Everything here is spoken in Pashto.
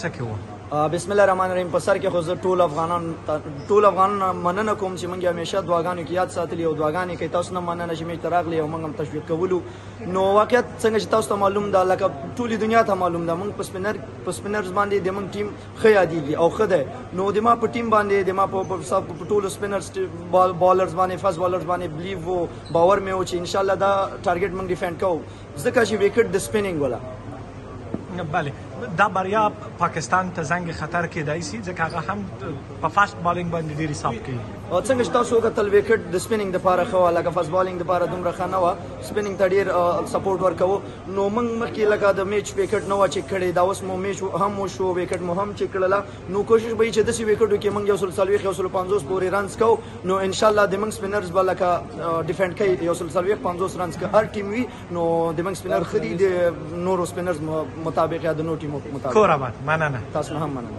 څکه و بسم الله الرحمن الرحیم په سر کې خو زه ټول افغانان ټول افغانان مننه کوم چې موږ همیشه دعاګانو کې یاد ساتلی او دعاګانې کې تاسو نه مننه چې موږ تراغلی او موږ هم تشویق کولو نو واقعیت څنګه چې تاسو ته معلوم ده لکه ټولې دنیا ته معلوم ده موږ په سپینر په سپینرز باندې د موږ ټیم ښه یادېږي او ښه دی نو د ما په ټیم باندې د ما په ټولو سپینرز بالرز باندې فاست بالرز باندې بلیو باور مې و چې انشاءالله دا ټارګټ موږ ډیفینډ کوو ځکه چې وکټ د سپینینګ ولا بله دا بریا پاکستان ته زنګ خطر کېدای شي ځکه هغه هم په فاست بالینګ باندې ډیر حساب کوي او څنګه چې تاسو وکتل وکټ د سپینینګ د پاره خو لکه فاست بالینګ د پاره دومره ښه نه و سپینینګ ته ډیر سپورټ ورکاو نو موږ مخکې لکه د میچ وکټ نه و چې کړی دا اوس مو میچ هم مو شو وکټ مو هم چې کړله نو کوشش به چې داسې وکټو کې موږ یو سل څلوېښت یو سل پنځوس پورې رنز کوو نو انشاءالله د موږ سپینرز به لکه ډیفینډ کوي یو سل څلوېښت پنځوس رنز که هر ټیم وي نو د موږ سپینر ښه دي د نورو سپینرز مطابق یا د نورو ټیمو مطابق کور آباد مننه تاسو هم مننه